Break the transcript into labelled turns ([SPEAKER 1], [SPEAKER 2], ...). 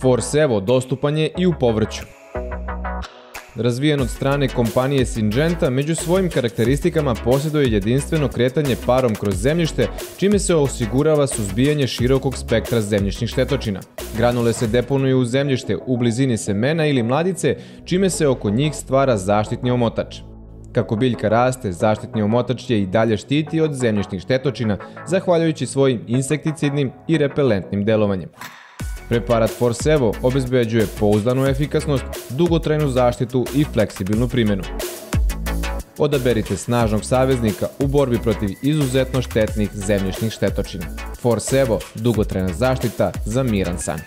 [SPEAKER 1] Force Evo dostupan je i u povrću. Razvijen od strane kompanije Syngenta, među svojim karakteristikama posjeduje jedinstveno kretanje parom kroz zemljište, čime se osigurava suzbijanje širokog spektra zemljišnih štetočina. Granule se deponuju u zemljište u blizini semena ili mladice, čime se oko njih stvara zaštitni omotač. Kako biljka raste, zaštitni omotač je i dalje štiti od zemljišnih štetočina, zahvaljujući svojim insekticidnim i repelentnim delovanjem. Preparat Forcevo obezbeđuje pouzdanu efikasnost, dugotrajnu zaštitu i fleksibilnu primjenu. Odaberite snažnog saveznika u borbi protiv izuzetno štetnih zemljišnih štetočina. Forcevo, dugotrajna zaštita za miran san.